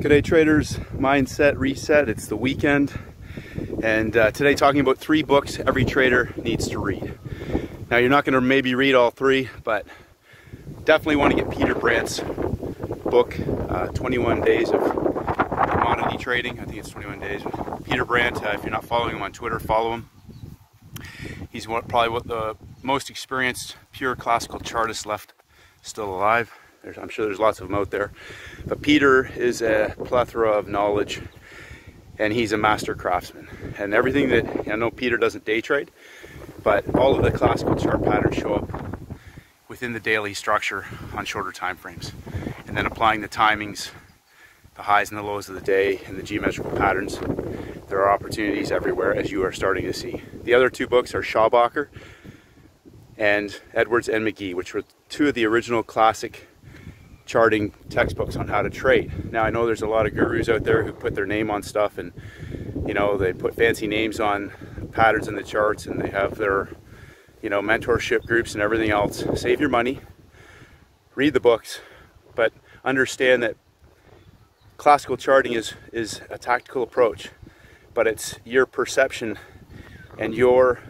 G'day traders, mindset reset. It's the weekend and uh, today talking about three books every trader needs to read. Now you're not going to maybe read all three, but definitely want to get Peter Brandt's book, uh, 21 Days of Commodity Trading. I think it's 21 Days. Peter Brandt, uh, if you're not following him on Twitter, follow him. He's one, probably what the most experienced pure classical chartist left still alive. There's, I'm sure there's lots of them out there. But Peter is a plethora of knowledge and he's a master craftsman. And everything that, I know Peter doesn't day trade, but all of the classical chart patterns show up within the daily structure on shorter time frames. And then applying the timings, the highs and the lows of the day, and the geometrical patterns, there are opportunities everywhere as you are starting to see. The other two books are Schabacker and Edwards and Magee, which were two of the original classic charting textbooks on how to trade. Now I know there's a lot of gurus out there who put their name on stuff and you know they put fancy names on patterns in the charts and they have their you know mentorship groups and everything else. Save your money, read the books, but understand that classical charting is is a tactical approach, but it's your perception and your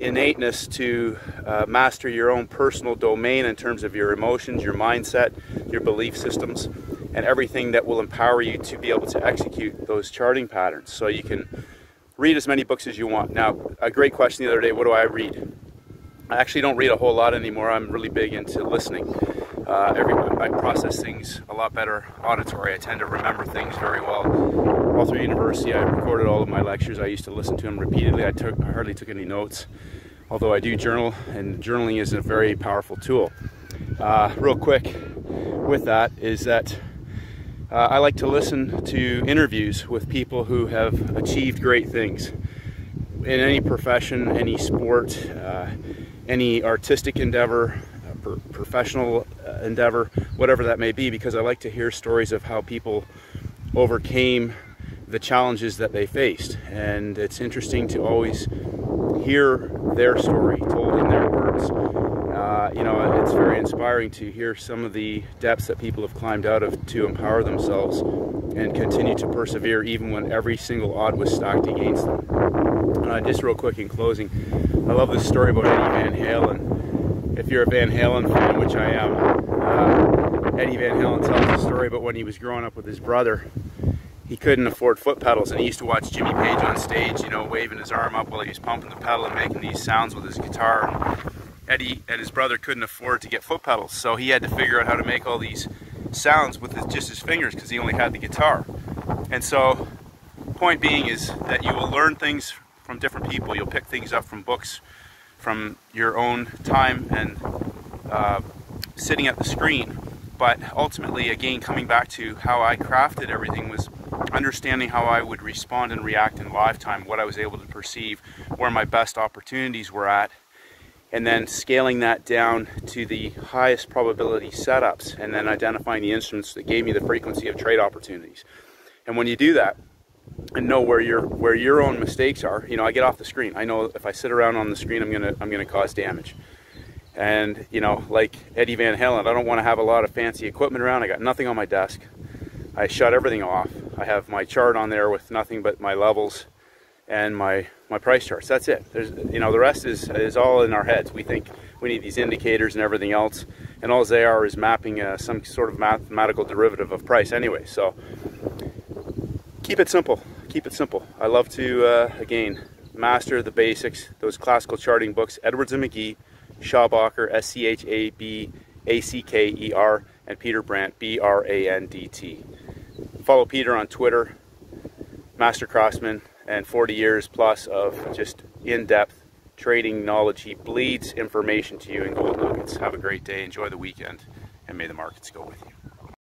innateness to uh, master your own personal domain in terms of your emotions, your mindset, your belief systems, and everything that will empower you to be able to execute those charting patterns. So you can read as many books as you want. Now, a great question the other day, what do I read? I actually don't read a whole lot anymore. I'm really big into listening. Uh, every, I process things a lot better auditory. I tend to remember things very well. All through university, I recorded all of my lectures. I used to listen to them repeatedly. I, took, I hardly took any notes, although I do journal, and journaling is a very powerful tool. Uh, real quick with that is that uh, I like to listen to interviews with people who have achieved great things in any profession, any sport, uh, any artistic endeavor, uh, professional endeavor, whatever that may be, because I like to hear stories of how people overcame the challenges that they faced. And it's interesting to always hear their story told in their words. Uh, you know, it's very inspiring to hear some of the depths that people have climbed out of to empower themselves and continue to persevere even when every single odd was stacked against them. Uh, just real quick in closing, I love this story about Eddie Van Halen. If you're a Van Halen fan, which I am, uh, Eddie Van Halen tells a story about when he was growing up with his brother. He couldn't afford foot pedals, and he used to watch Jimmy Page on stage, you know, waving his arm up while he was pumping the pedal and making these sounds with his guitar. Eddie and his brother couldn't afford to get foot pedals, so he had to figure out how to make all these sounds with his, just his fingers because he only had the guitar. And so, point being is that you will learn things from different people. You'll pick things up from books, from your own time and uh, sitting at the screen. But ultimately, again, coming back to how I crafted everything was understanding how I would respond and react in live time, what I was able to perceive, where my best opportunities were at, and then scaling that down to the highest probability setups, and then identifying the instruments that gave me the frequency of trade opportunities. And when you do that, and know where your where your own mistakes are. You know, I get off the screen. I know if I sit around on the screen, I'm gonna I'm gonna cause damage. And you know, like Eddie Van Halen, I don't want to have a lot of fancy equipment around. I got nothing on my desk. I shut everything off. I have my chart on there with nothing but my levels and my my price charts. That's it. There's you know the rest is is all in our heads. We think we need these indicators and everything else, and all they are is mapping uh, some sort of mathematical derivative of price anyway. So keep it simple. Keep it simple. I love to, uh, again, master the basics, those classical charting books, Edwards and Magee, Schabacker, S-C-H-A-B-A-C-K-E-R, and Peter Brandt, B-R-A-N-D-T. Follow Peter on Twitter, Master Craftsman, and 40 years plus of just in-depth trading knowledge. He bleeds information to you in gold nuggets. Have a great day. Enjoy the weekend, and may the markets go with you.